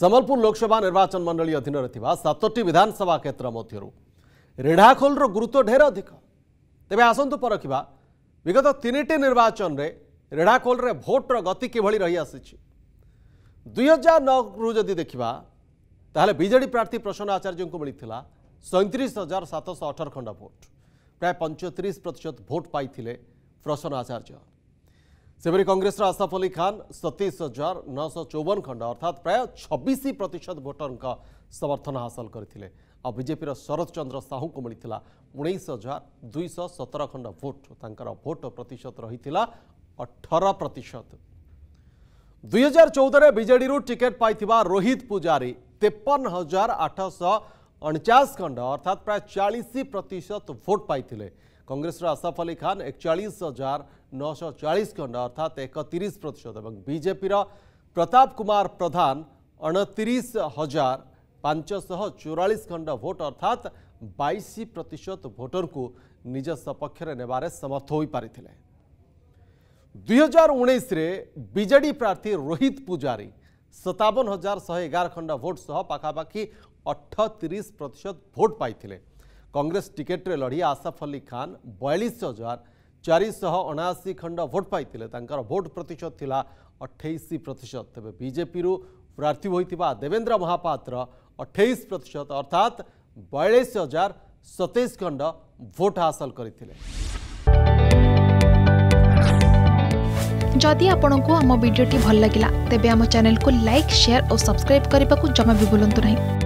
ସମ୍ବଲପୁର ଲୋକସଭା ନିର୍ବାଚନ ମଣ୍ଡଳୀ ଅଧୀନରେ ଥିବା ସାତଟି ବିଧାନସଭା କ୍ଷେତ୍ର ମଧ୍ୟରୁ ରେଢ଼ାଖୋଲର ଗୁରୁତ୍ୱ ଢେର ଅଧିକ ତେବେ ଆସନ୍ତୁ ପରଖିବା ବିଗତ ତିନିଟି ନିର୍ବାଚନରେ ରେଢ଼ାଖୋଲରେ ଭୋଟ୍ର ଗତି କିଭଳି ରହିଆସିଛି ଦୁଇ ହଜାର ନଅରୁ ଯଦି ଦେଖିବା ତାହେଲେ ବିଜେଡ଼ି ପ୍ରାର୍ଥୀ ପ୍ରସନ୍ନ ଆଚାର୍ଯ୍ୟଙ୍କୁ ମିଳିଥିଲା ସଇଁତିରିଶ ହଜାର ସାତଶହ ଅଠର ଖଣ୍ଡ ଭୋଟ୍ ପ୍ରାୟ ପଞ୍ଚତିରିଶ ପ୍ରତିଶତ ଭୋଟ୍ ପାଇଥିଲେ ପ୍ରସନ୍ନ ଆଚାର୍ଯ୍ୟ सेपरि कंग्रेस आसाफ अली खान सतीश हजार नौश चौवन खंड अर्थात प्राय छबिश प्रतिशत भोटर समर्थन हासिल करते बीजेपी शरद चंद्र साहू को मिले उन्नीस हजार दुईश सतर खंड भोट तर भोट प्रतिशत रही अठर प्रतिशत दुई हजार चौदह विजेडी टिकेट पाई रोहित पूजारी तेपन हजार आठश अणचाश खंड अर्थात प्राय चालीस प्रतिशत भोट पाई कांग्रेस आसफ अली खान एकचाश हजार नौश चालीस खंड अर्थात एक तीस प्रतिशत और बीजेपी प्रताप कुमार प्रधान अणतीस हजार पांचशह चौरास खंड भोट अर्थात बैश प्रतिशत भोटर को निज सपक्ष समर्थ हो पारी दुई हजार बीजेडी प्रार्थी रोहित पूजारी सतावन हजार शह एगार खंड भोट सह पखापाखि अठतीस प्रतिशत भोट पाई कांग्रेस टिकेट रे लड़ी आसाफ अली खान बयालीस हजार चारिश अनाशी खंड भोट पाई भोट प्रतिशत थी अठाईस प्रतिशत तेज बीजेपी रु प्रार्थी होता देवेन्द्र महापात्र अठाईस प्रतिशत अर्थात बयालीस हजार सतैश खंड भोट हासल करते जदि आपंक आम भिड्टे भल लगा तेब चेल्क लाइक सेयार और सब्सक्राइब करने को जमा भी भूलु ना